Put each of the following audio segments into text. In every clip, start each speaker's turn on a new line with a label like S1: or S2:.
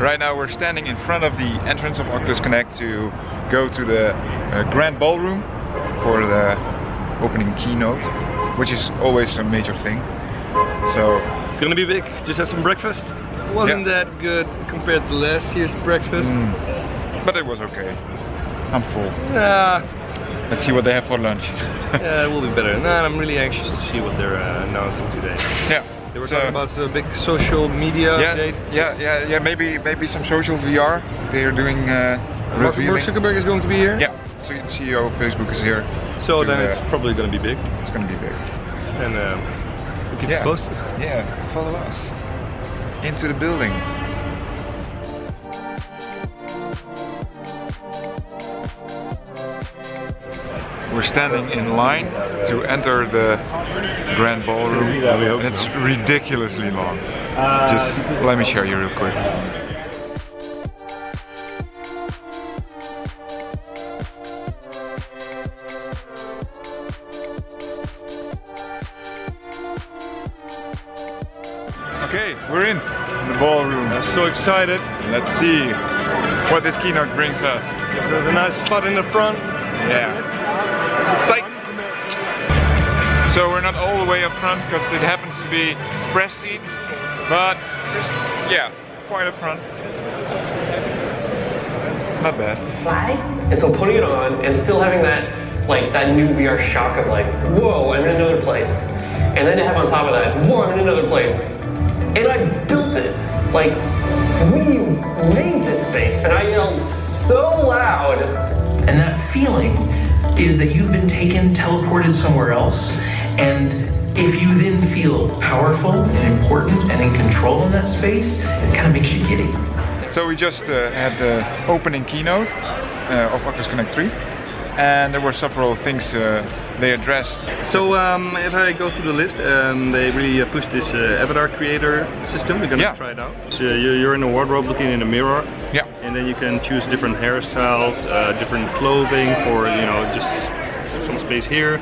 S1: Right now we're standing in front of the entrance of Oculus Connect to go to the uh, Grand Ballroom for the opening keynote, which is always a major thing. So
S2: it's gonna be big. Just have some breakfast. Wasn't yeah. that good compared to last year's breakfast.
S1: Mm. But it was okay. I'm full.
S2: Yeah.
S1: Let's see what they have for lunch.
S2: yeah, it will be better. No, I'm really anxious to see what they're uh, announcing today.
S1: Yeah.
S2: They were so, talking about the big social media
S1: yeah,
S2: update.
S1: Yeah, yeah, yeah. Maybe, maybe some social VR. They are doing. Uh,
S2: Mark, Mark Zuckerberg is going to be here.
S1: Yeah. So the CEO of Facebook is here.
S2: So to, then it's uh, probably going to be big.
S1: It's going to be big.
S2: And um, we keep
S1: yeah.
S2: close.
S1: Yeah. Follow us into the building. We're standing in line to enter the Grand Ballroom and it's ridiculously long. Just let me show you real quick. Okay, we're in the ballroom.
S2: I'm so excited.
S1: Let's see what this keynote brings us.
S2: There's a nice spot in the front.
S1: Yeah. Up front because it happens to be press seats, but yeah, quite up front. Not bad.
S3: And so putting it on and still having that like that new VR shock of like, whoa, I'm in another place. And then to have on top of that, whoa, I'm in another place. And I built it. Like, we made this space. And I yelled so loud.
S4: And that feeling is that you've been taken, teleported somewhere else, and if you then feel powerful and important and in control in that space, it kind of makes you giddy.
S1: So we just uh, had the opening keynote uh, of Oculus Connect 3 and there were several things uh, they addressed.
S2: So um, if I go through the list, um, they really uh, pushed this uh, avatar creator system. We're gonna yeah. try it out. So you're in a wardrobe looking in a mirror.
S1: Yeah.
S2: And then you can choose different hairstyles, uh, different clothing for you know just some space here.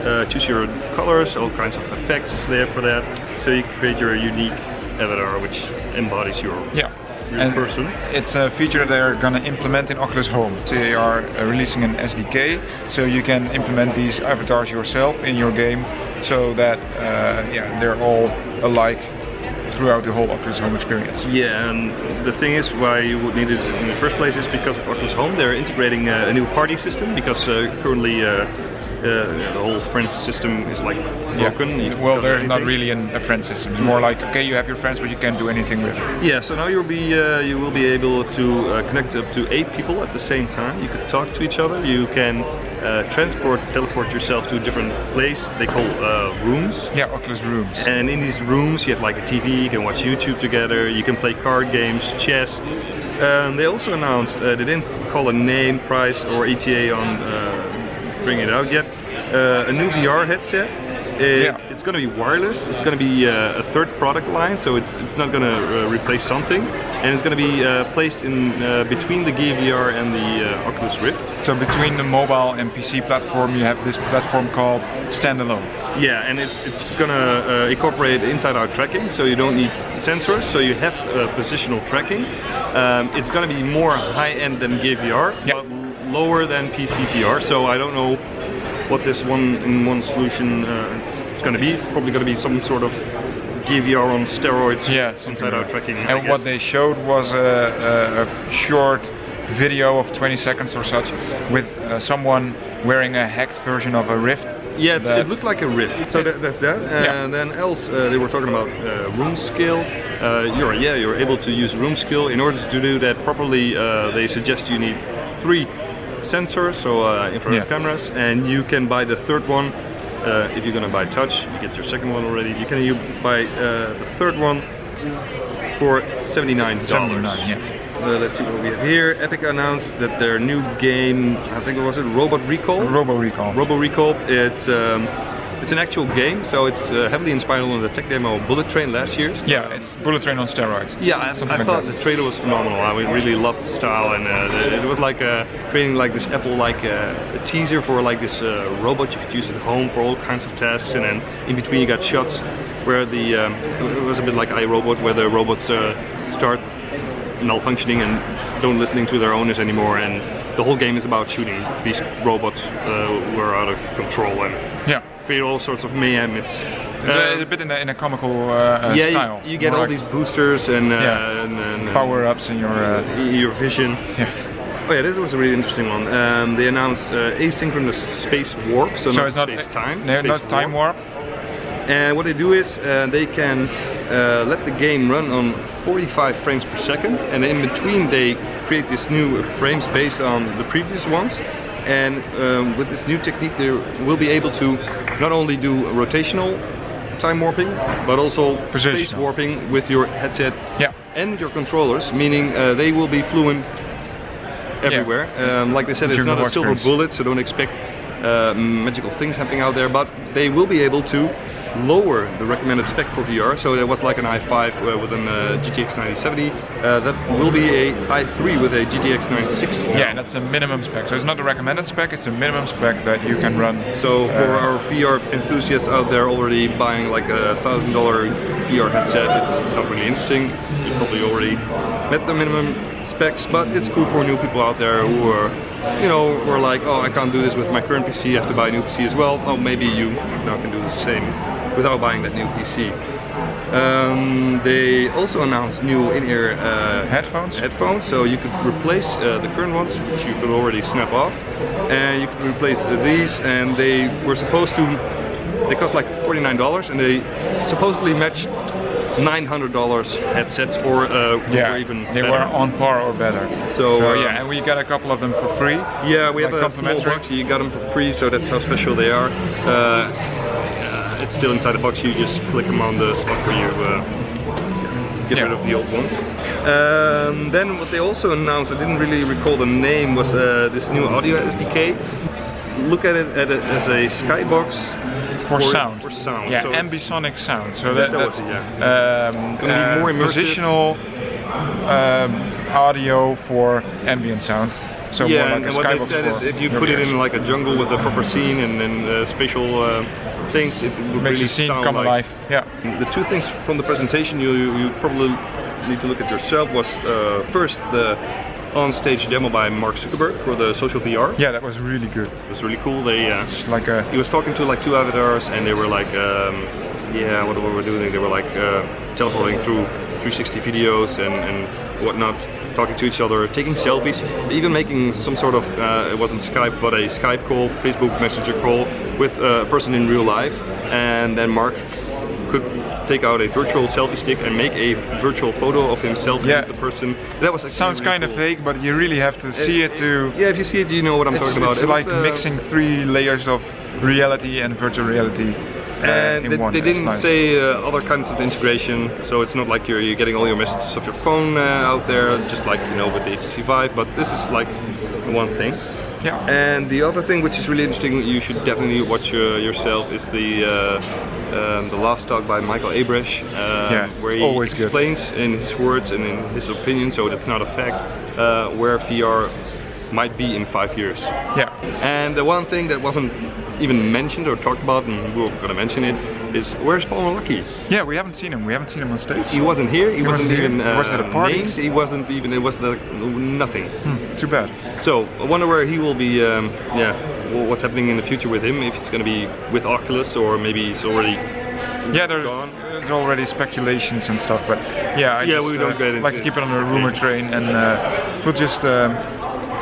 S2: Uh, choose your colors, all kinds of effects there for that. So you create your unique avatar which embodies your
S1: yeah
S2: person.
S1: It's a feature they're going to implement in Oculus Home. They are uh, releasing an SDK, so you can implement these avatars yourself in your game, so that uh, yeah they're all alike throughout the whole Oculus Home experience.
S2: Yeah, and the thing is why you would need it in the first place is because of Oculus Home. They're integrating uh, a new party system because uh, currently uh, uh, the whole friend system is like broken.
S1: Yeah. Well, there's not really an, a friend system. It's more like okay, you have your friends, but you can't do anything with it.
S2: Yeah. So now you'll be uh, you will be able to uh, connect up to eight people at the same time. You can talk to each other. You can uh, transport, teleport yourself to a different place. They call uh, rooms.
S1: Yeah, Oculus rooms.
S2: And in these rooms, you have like a TV. You can watch YouTube together. You can play card games, chess. Um, they also announced uh, they didn't call a name, price, or ETA on bring it out yet. Uh, a new VR headset. It, yeah. It's going to be wireless. It's going to be uh, a third product line, so it's it's not going to uh, replace something, and it's going to be uh, placed in uh, between the Gear VR and the uh, Oculus Rift.
S1: So between the mobile and PC platform, you have this platform called standalone.
S2: Yeah, and it's it's going to incorporate inside-out tracking, so you don't need sensors, so you have positional tracking. Um, it's going to be more high-end than Gear VR, yeah. Lower than PC VR, so I don't know what this one-in-one solution uh, is going to be. It's probably going to be some sort of Gear VR on steroids
S1: yeah,
S2: inside out tracking.
S1: And what they showed was a, a, a, short video of 20 seconds or such with uh, someone wearing a hacked version of a Rift.
S2: Yeah, it looked like a Rift. So that, that's that. And yeah. then else, uh, they were talking about uh, room scale. Uh, you're yeah, you're able to use room scale. In order to do that properly, uh, they suggest you need three sensors, so uh, infrared yeah. cameras, and you can buy the third one. Uh, if you're gonna buy touch, you get your second one already. You can you buy uh, the third one for $79. 79
S1: yeah.
S2: Uh, let's see what we have here. Epic announced that their new game, I think it was it Robot Recall.
S1: Robo Recall.
S2: Robo Recall. It's um, it's an actual game, so it's uh, heavily inspired on the tech demo Bullet Train last year's.
S1: Yeah, it's Bullet Train on steroids.
S2: Yeah, I, I like thought that. the trailer was phenomenal. I really loved the style, and uh, it was like uh, creating like this Apple-like uh, teaser for like this uh, robot you could use at home for all kinds of tasks, and then in between you got shots where the um, it was a bit like iRobot, where the robots uh, start malfunctioning and don't listening to their owners anymore. And the whole game is about shooting these robots uh, who are out of control and
S1: Yeah.
S2: Create all sorts of mayhem. It's
S1: It's a,
S2: uh,
S1: bit in a, in a comical uh, uh,
S2: yeah,
S1: style.
S2: you, you get all
S1: like
S2: these boosters and, uh,
S1: Yeah.
S2: and, and uh,
S1: power-ups in your... Uh,
S2: your vision.
S1: yeah.
S2: Oh yeah, this was a really interesting one. Um, they announced uh, asynchronous space warp, so,
S1: So
S2: not
S1: it's not
S2: space time.
S1: No, not time warp.
S2: And what they do is uh, they can uh, let the game run on 45 frames per second, and in between they create these new frames based on the previous ones. And um, with this new technique, they will be able to not only do rotational time warping, but also space warping with your headset
S1: Yeah.
S2: and your controllers, meaning uh, they will be fluent everywhere. Um, like they said, it's not a silver
S1: experience.
S2: bullet, so don't expect uh, magical things happening out there. But they will be able to lower the recommended spec for VR. So there was like an i5 uh, with an uh, GTX 970. Uh, that will be a i3 with a GTX 960. now.
S1: Yeah, that's a minimum spec. So it's not a recommended spec, it's a minimum spec that you can run.
S2: So for our VR enthusiasts out there already buying like a thousand dollar VR headset, it's not really interesting. You probably already met the minimum specs, but it's cool for new people out there who are, you know, who are like, oh, I can't do this with my current PC. I have to buy a new PC as well. Oh, maybe you now can do the same without buying that new PC. Um, they also announced new in-ear uh,
S1: Headphones?
S2: headphones, so you could replace uh, the current ones, which you could already snap off, and you could replace these. And they were supposed to, they cost like $49, and they supposedly matched $900 headsets, or, uh,
S1: yeah,
S2: or even
S1: they
S2: better.
S1: were on par or better.
S2: So, uh,
S1: yeah, and we got a couple of them for free.
S2: Yeah, we have
S1: like
S2: a small box. You got them for free, so that's how special they are. Uh, uh, it's still inside the box. You just click them on the spot where you uh, get
S1: Yeah.
S2: rid of the old ones. Um, then what they also announced, I didn't really recall the name, was uh, this new audio SDK. Look at it as a skybox
S1: For sound.
S2: For sound.
S1: Yeah,
S2: So
S1: ambisonic sound. So
S2: That-
S1: that,
S2: that was
S1: that's
S2: it,
S1: um,
S2: gonna be
S1: uh,
S2: more immersive.
S1: positional um, audio for ambient sound. So
S2: yeah,
S1: more
S2: and
S1: a
S2: what they said is if you put it in like a jungle with a proper scene and then uh, spatial uh, things, it would
S1: makes
S2: really
S1: the scene
S2: sound
S1: come
S2: like
S1: alive. Yeah.
S2: The two things from the presentation you, you probably need to look at yourself was uh, first the on-stage demo by Mark Zuckerberg for the social VR.
S1: Yeah, that was really good.
S2: It was really cool. They uh,
S1: like a
S2: he was talking to like two avatars and they were like, um, yeah, what were we doing? They were like uh, teleporting through 360 videos and, and whatnot, talking to each other, taking selfies, even making some sort of, uh, it wasn't Skype, but a Skype call, Facebook Messenger call with uh, a person in real life. And then Mark could take out a virtual selfie stick and make a virtual photo of himself
S1: Yeah.
S2: and the person. That was
S1: sounds
S2: really
S1: kind of fake, but you really have to see it to.
S2: Yeah, if you see it, you know what I'm
S1: It's,
S2: talking about.
S1: it's
S2: It was,
S1: like
S2: uh,
S1: mixing three layers of reality and virtual reality. uh,
S2: And
S1: in
S2: they,
S1: one.
S2: they didn't
S1: nice.
S2: say uh, other kinds of integration, so it's not like you're, you're getting all your messages off your phone uh, out there, just like you know with the HTC Vive. But this is like one thing.
S1: Yeah.
S2: And the other thing which is really interesting, you should definitely watch uh, yourself, is the uh, um, the last talk by Michael Abrash, um,
S1: Yeah,
S2: where he
S1: always good.
S2: explains in his words and in his opinion, so that's not a fact, uh, where VR might be in five years.
S1: Yeah.
S2: And the one thing that wasn't even mentioned or talked about, and we we're gonna mention it, is where's Palmer Luckey?
S1: Yeah, we haven't seen him. We haven't seen him on stage.
S2: He wasn't here. He,
S1: He
S2: wasn't,
S1: wasn't here?
S2: even
S1: He wasn't at a party.
S2: named. He wasn't even. It was like nothing.
S1: Hmm, too bad.
S2: So I wonder where he will be. Um, yeah, wh- what's happening in the future with him? If he's gonna be with Oculus or maybe he's already.
S1: Yeah, there,
S2: Gone.
S1: there's already speculations and stuff, but yeah, I
S2: Yeah,
S1: just,
S2: we don't
S1: uh,
S2: get
S1: like to keep it on a rumor train, and uh, we'll just um,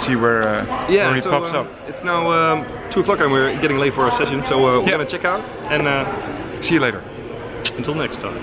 S1: see where, uh,
S2: Yeah,
S1: where he
S2: so
S1: pops
S2: um,
S1: up.
S2: it's now um, two o'clock and we're getting late for our session, so uh, we're
S1: Yeah.
S2: gonna check out. And uh,
S1: See you later.
S2: until next time.